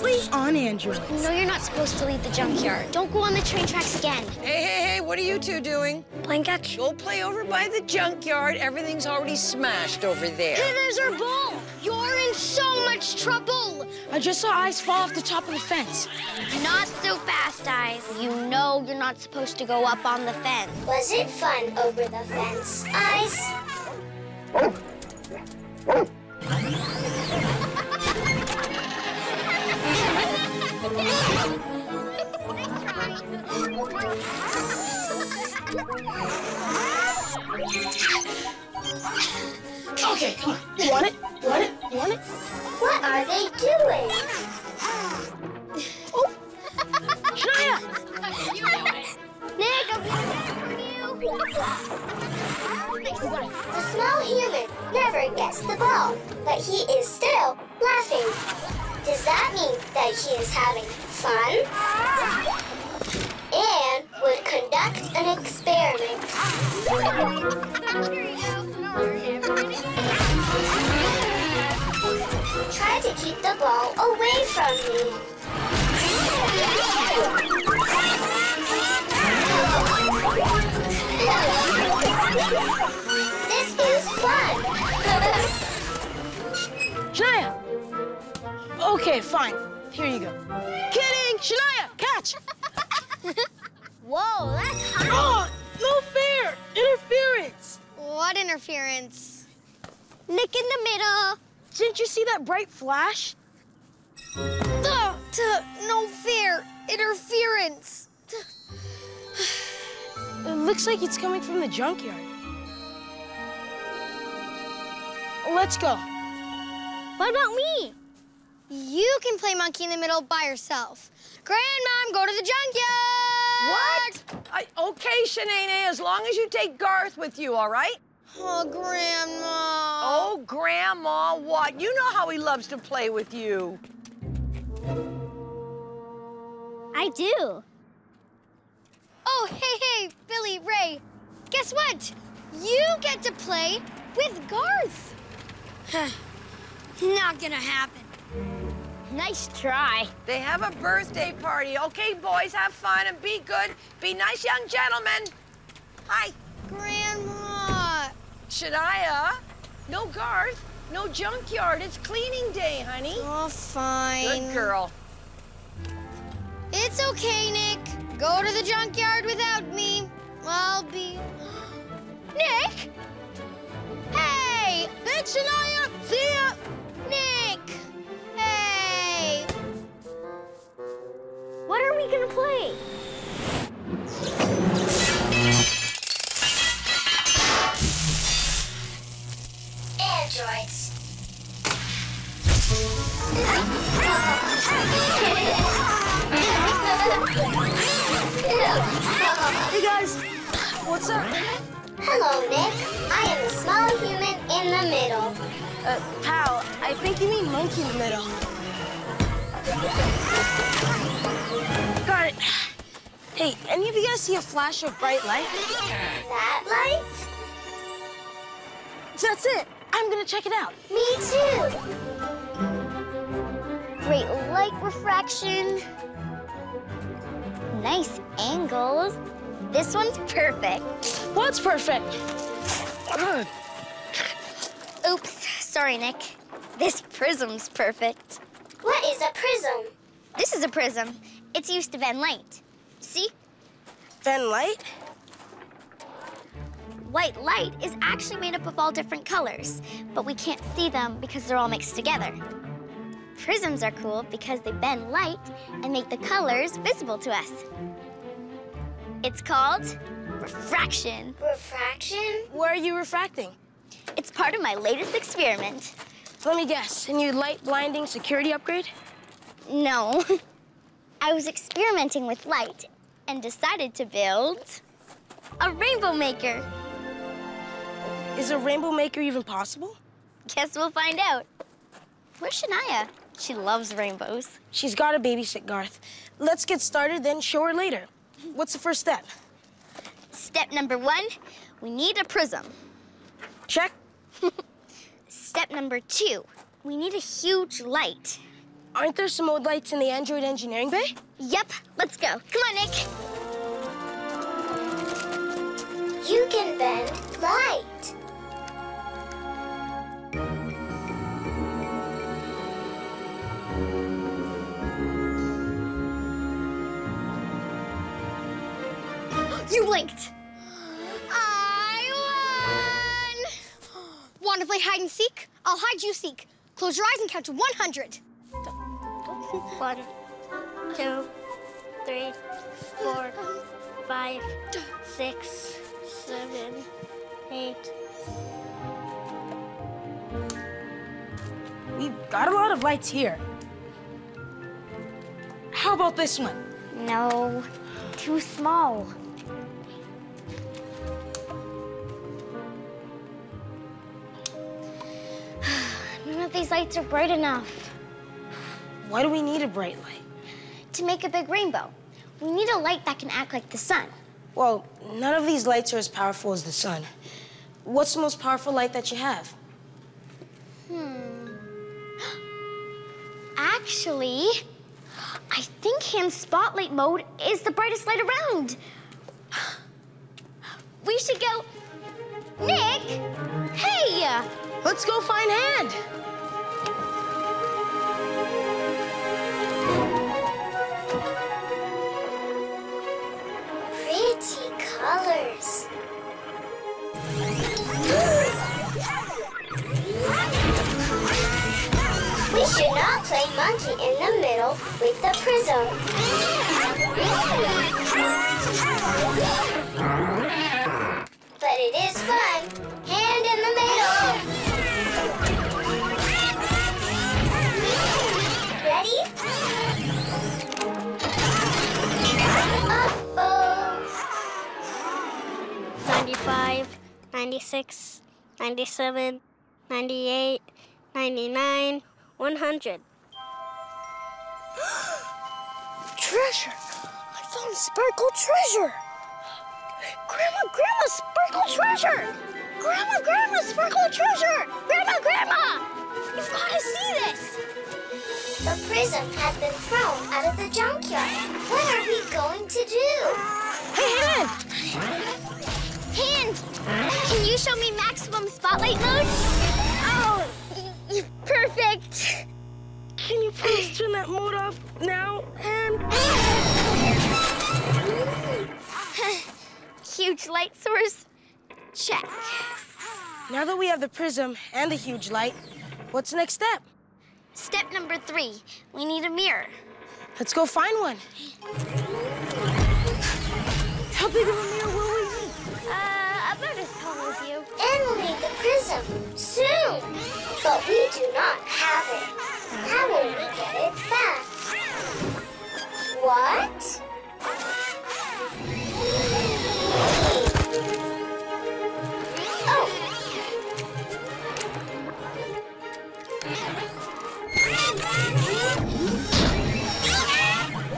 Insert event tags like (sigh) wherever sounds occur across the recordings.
previously on Annedroids. No, you're not supposed to leave the junkyard. Don't go on the train tracks again. Hey, hey, hey, what are you two doing? Playing catch. Go play over by the junkyard. Everything's already smashed over there. Hey, there's our ball. You're in so much trouble. I just saw Eyes fall off the top of the fence. Not so fast, Eyes. You know you're not supposed to go up on the fence. Was it fun over the fence, Eyes? (laughs) Okay, come on. You want it? You want it? You want it? What are they doing? Oh. Shania! (laughs) Nick, I'm gonna for you. The small human never gets the ball, but he is still laughing. Does that mean that he is having fun? And would conduct an experiment. Try to keep the ball away from me. This is fun. (laughs) Shania! Okay, fine. Here you go. Kidding! Shania, catch! (laughs) Whoa, that's hot. Oh, no fair! Interference! What interference? Nick in the middle. Didn't you see that bright flash? Duh, duh, no fair. Interference. (sighs) It looks like it's coming from the junkyard. Let's go. What about me? You can play monkey in the middle by yourself. Grandmom, go to the junkyard. What? I, okay, Shania, as long as you take Garth with you, all right? Oh, Grandma. Oh, Grandma, what? You know how he loves to play with you. I do. Oh, hey, hey, Billy, Ray. Guess what? You get to play with Garth. (sighs) Not gonna happen. Nice try. They have a birthday party. Okay, boys, have fun and be good. Be nice young gentlemen. Hi. Grandma. Shania, uh? no Garth, no junkyard. It's cleaning day, honey. Oh, fine. Good girl. It's okay, Nick. Go to the junkyard without me. I'll be. (gasps) Nick! Hey! Thanks, Shania! See ya! What are we gonna play? Androids. Hey, guys. What's up? Hello, Nick. I am the small human in the middle. Uh, pal, I think you mean monkey in the middle. Got it. Hey, any of you guys see a flash of bright light? That light? That's it. I'm gonna check it out. Me too. Great light refraction. Nice angles. This one's perfect. What's perfect? Oops, sorry, Nick. This prism's perfect. What is a prism? This is a prism. It's used to bend light. See? Bend light? White light is actually made up of all different colors, but we can't see them because they're all mixed together. Prisms are cool because they bend light and make the colors visible to us. It's called refraction. Refraction? Where are you refracting? It's part of my latest experiment. Let me guess. A new light blinding security upgrade? No. (laughs) I was experimenting with light and decided to build a rainbow maker. Is a rainbow maker even possible? Guess we'll find out. Where's Shania? She loves rainbows. She's got to babysit Garth. Let's get started, then show her later. What's the first step? Step number one, we need a prism. Check. (laughs) Step number two, we need a huge light. aren't there some old lights in the Android engineering bay? Yep, let's go. Come on, Nick. You can bend light. You blinked. Play hide and seek? I'll hide you seek. Close your eyes and count to 100. One, two, three, four, five, six, seven, eight. We've got a lot of lights here. How about this one? No, too small. These lights are bright enough. Why do we need a bright light? To make a big rainbow, we need a light that can act like the sun. Well, none of these lights are as powerful as the sun. What's the most powerful light that you have? Hmm. (gasps) Actually, I think hand spotlight mode is the brightest light around. (sighs) We should go. Nick! Hey! Let's go find Hand. 98, 99, 100. (gasps) Treasure! I found sparkle treasure! Grandma, Grandma, sparkle treasure! Grandma, Grandma, sparkle treasure! Grandma, Grandma! You've got to see this! The prism has been thrown out of the junkyard. What are we going to do? Hey, Hand! Hand, can you show me maximum spotlight mode? Perfect. Can you please turn that mode off now, Hand? (laughs) Huge light source. Check. Now that we have the prism and the huge light, what's the next step? Step number three, we need a mirror. Let's go find one. How big of a mirror will we need? Uh, about as tall as you. And we'll need the prism soon. But we do not have it. How will we get it back? What? Oh.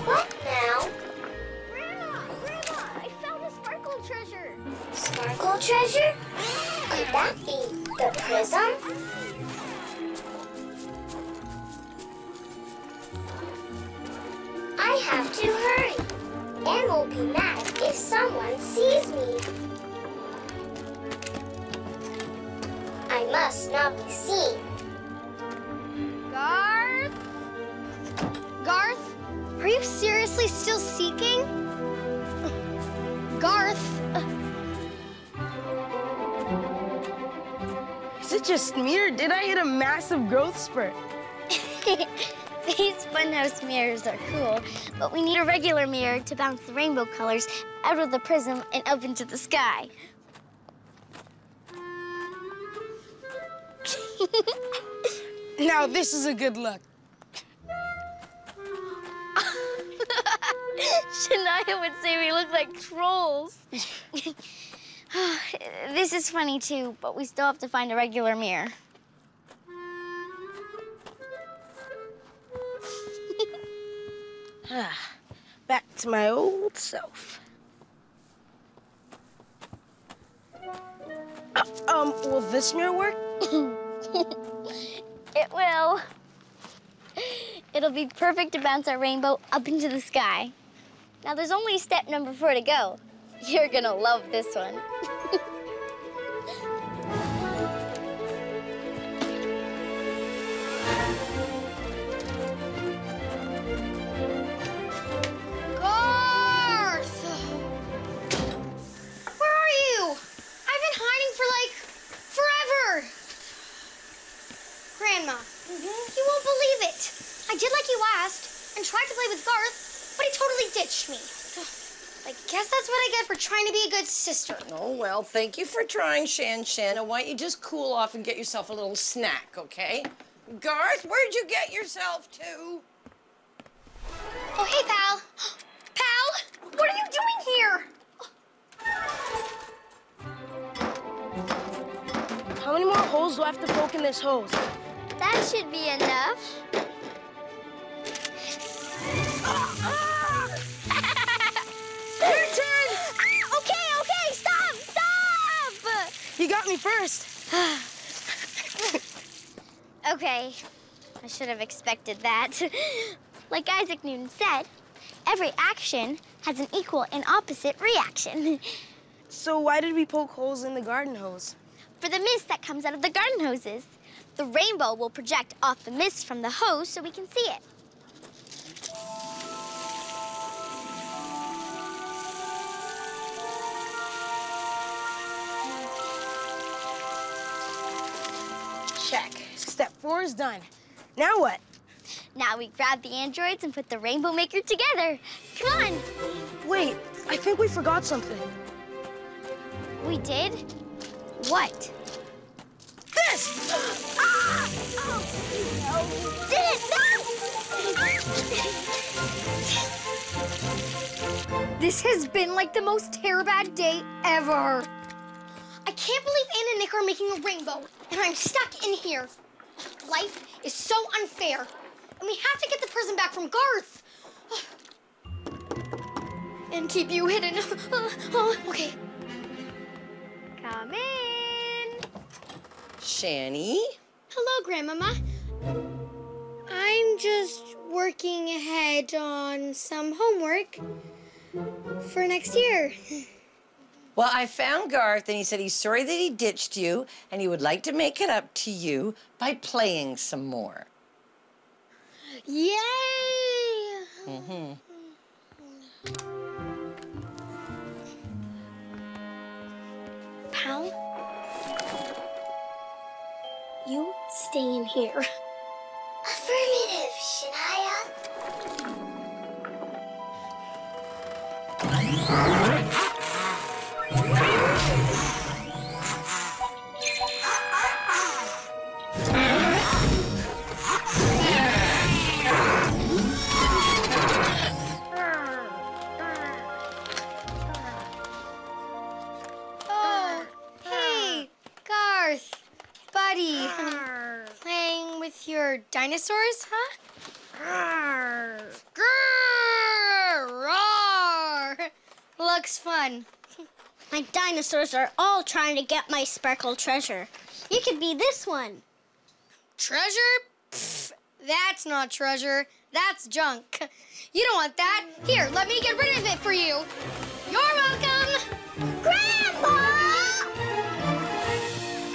What now? Grandma, Grandma, I found a sparkle treasure. Sparkle treasure? Could that be the prism? I have to hurry. And will be mad if someone sees me. I must not be seen. Garth? Garth, are you seriously still seeking? Garth. Is it just me or did I hit a massive growth spurt? (laughs) These funhouse mirrors are cool, but we need a regular mirror to bounce the rainbow colors out of the prism and up into the sky. (laughs) Now this is a good look. (laughs) Shania would say we look like trolls. (laughs) (sighs) this is funny too, but we still have to find a regular mirror. Ah, back to my old self. Uh, um, will this mirror work? (laughs) It will. It'll be perfect to bounce our rainbow up into the sky. Now there's only step number four to go. You're gonna love this one. (laughs) tried to play with Garth, but he totally ditched me. (sighs) I guess that's what I get for trying to be a good sister. Oh, well, thank you for trying, Shan Shan. And why don't you just cool off and get yourself a little snack, okay? Garth, where'd you get yourself to? Oh, hey, pal. (gasps) Pal, what are you doing here? How many more holes do I have to poke in this hose? That should be enough. Me first. (sighs) Okay, I should have expected that. (laughs) like Isaac Newton said, every action has an equal and opposite reaction. So why did we poke holes in the garden hose? For the mist that comes out of the garden hoses, the rainbow will project off the mist from the hose so we can see it. Check. Step four is done. Now what? Now we grab the androids and put the rainbow maker together. Come on. Wait, I think we forgot something. We did? What? This! Ah! Oh, no. Did it? No! This has been like the most terrible day ever. I can't believe Anne and Nick are making a rainbow, and I'm stuck in here. Life is so unfair, and we have to get the prism back from Garth. And keep you hidden. (laughs) Okay. Come in. Shanny? Hello, Grandmama. I'm just working ahead on some homework for next year. (laughs) Well, I found Garth, and he said he's sorry that he ditched you, and he would like to make it up to you by playing some more. Yay! Mm-hmm. Pal, you stay in here. Affirmative, Shania. Dinosaurs are all trying to get my sparkle treasure. You could be this one. Treasure? Pfft, that's not treasure. That's junk. You don't want that. Here, let me get rid of it for you. You're welcome. Grandpa!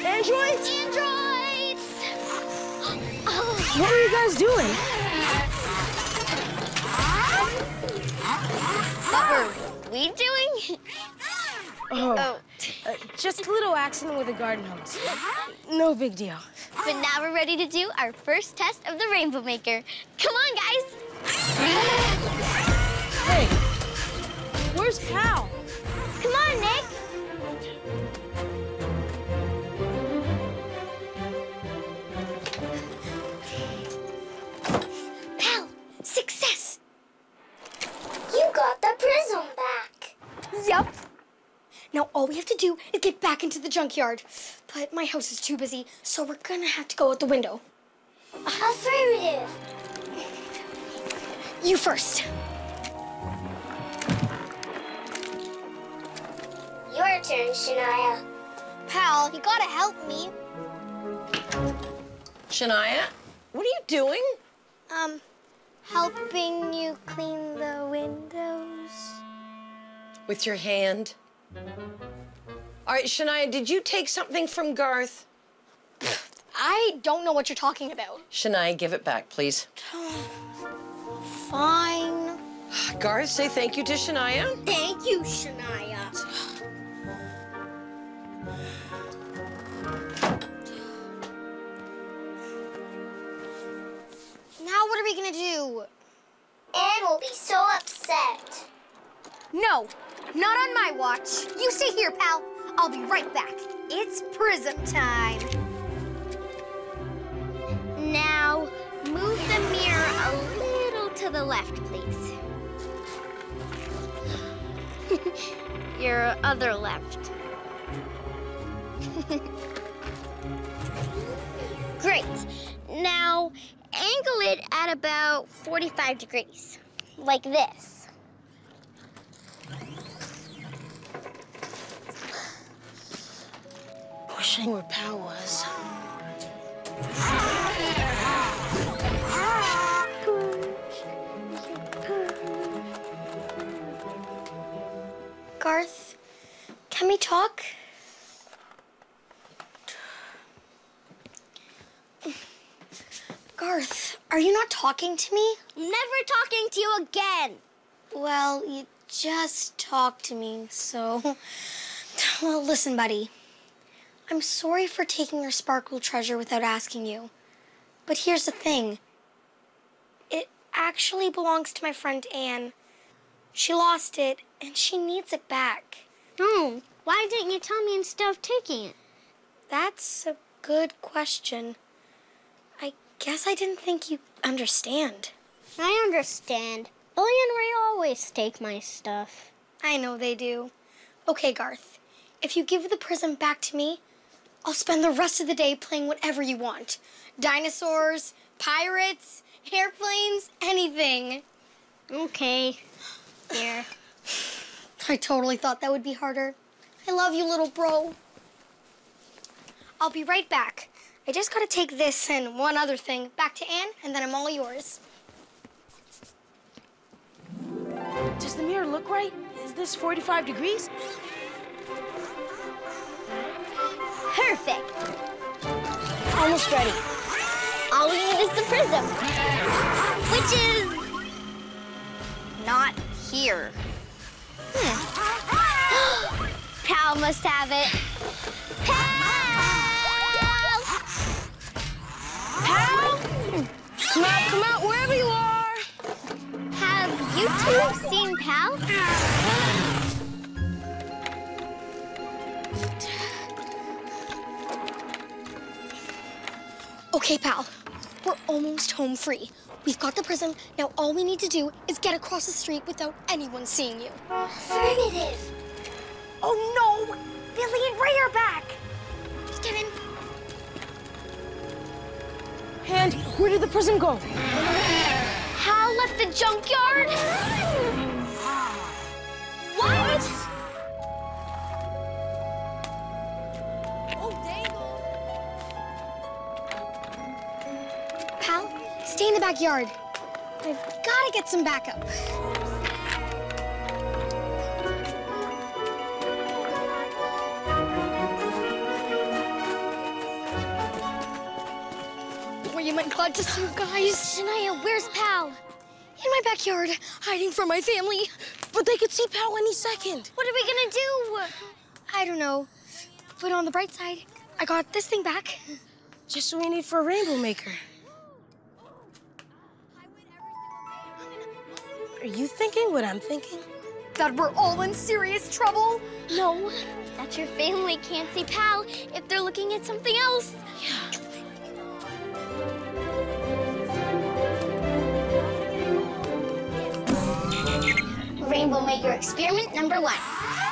Androids? Androids! What are you guys doing? what were we doing? Oh, Oh, uh, just a little accident with a garden hose. No big deal. but now we're ready to do our first test of the rainbow maker. Come on, guys. Hey, where's Pal? Come on, Nick. Do is get back into the junkyard. But my house is too busy, so we're gonna have to go out the window. Affirmative. You first. Your turn, Shania. Pal, you gotta help me. Shania, what are you doing? Um, helping you clean the windows. With your hand. All right, Shania, did you take something from Garth? I don't know what you're talking about. Shania, give it back, please. (sighs) Fine. (sighs) Garth, say thank you to Shania. Thank you, Shania. (sighs) Now what are we gonna do? Anne will be so upset. No, not on my watch. You stay here, pal. I'll be right back. It's prism time. Now, move the mirror a little to the left, please. (laughs) Your other left. (laughs) Great. Now, angle it at about 45 degrees, like this. Wish I knew where Pal was. Garth, can we talk? Garth, are you not talking to me? Never talking to you again. Well, you just talked to me, so. (laughs) Well, listen, buddy. I'm sorry for taking your sparkle treasure without asking you. But here's the thing it actually belongs to my friend Anne. She lost it, and she needs it back. Oh, why didn't you tell me instead of taking it? That's a good question. I guess I didn't think you'd understand. I understand. Billy and Ray always take my stuff. I know they do. Okay, Garth. If you give the prism back to me, I'll spend the rest of the day playing whatever you want. Dinosaurs, pirates, airplanes, anything. Okay. Here. I totally thought that would be harder. I love you, little bro. I'll be right back. I just gotta take this and one other thing back to Anne, and then I'm all yours. Does the mirror look right? Is this 45 degrees? Perfect. Almost ready. All we need is the prism, which is not here. Hmm. (gasps) Pal must have it. Pal! Pal? Come out, come out, wherever you are. Have you two seen Pal? Okay, pal. We're almost home free. We've got the prism. Now all we need to do is get across the street without anyone seeing you. Affirmative. Oh no! Billy and Ray are back! Get in. And where did the prism go? Pal left the junkyard? The backyard. I've gotta get some backup. Were you meant glad to see you guys? Shania, where's Pal? In my backyard, hiding from my family. But they could see Pal any second. What are we gonna do? I don't know. But on the bright side, I got this thing back. Just what we need for a rainbow maker. Are you thinking what I'm thinking? That we're all in serious trouble. No, that your family can't see Pal if they're looking at something else. Rainbow Maker experiment number one.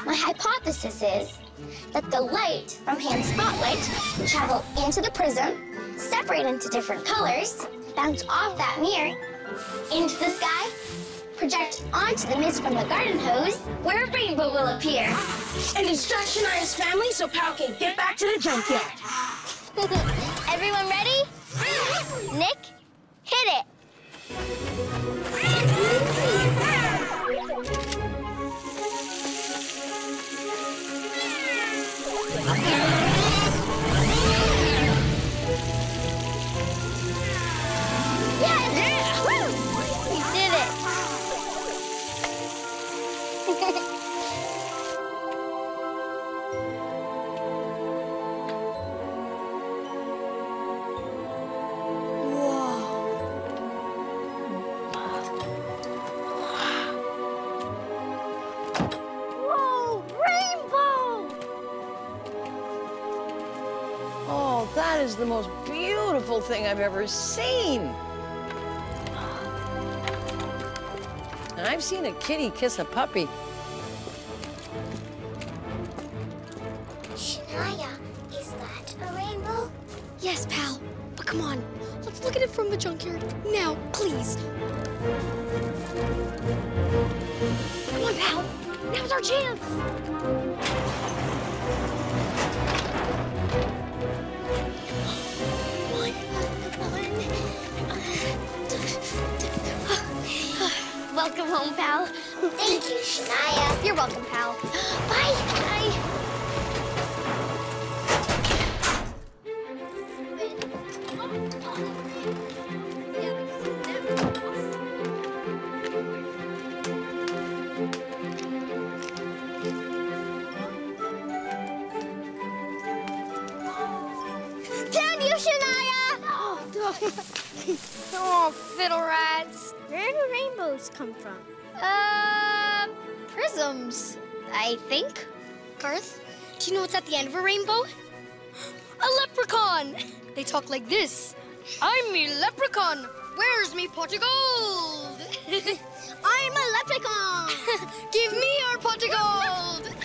My hypothesis is that the light from hand spotlight travel into the prism, separate into different colors, bounce off that mirror, into the sky, project onto the mist from the garden hose, where a rainbow will appear. And Shania's family so Pal can get back to the junkyard. (laughs) Everyone ready? Nick, hit it. The most beautiful thing I've ever seen. And I've seen a kitty kiss a puppy. Shania, is that a rainbow? Yes, pal. But come on, let's look at it from the junkyard. Now, please. Come on, pal. Now's our chance. Welcome home, pal. Thank you, Shania. You're welcome, pal. Bye. (laughs) Oh, fiddle rats. Where do rainbows come from? Uh, prisms, I think. Garth, do you know what's at the end of a rainbow? (gasps) A leprechaun. They talk like this. I'm me leprechaun. Where's me pot of gold? I'm a leprechaun! (laughs) Give me your pot of gold.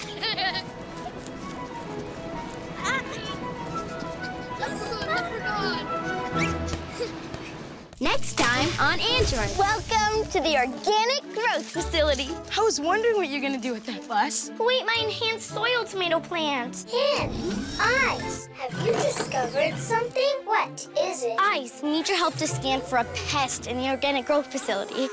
Next time on Annedroids. Welcome to the Organic Growth Facility. I was wondering what you're gonna do with that, Bus. Wait, my enhanced soil tomato plant. Hen, eyes, have you discovered something? What is it? Eyes, need your help to scan for a pest in the Organic Growth Facility.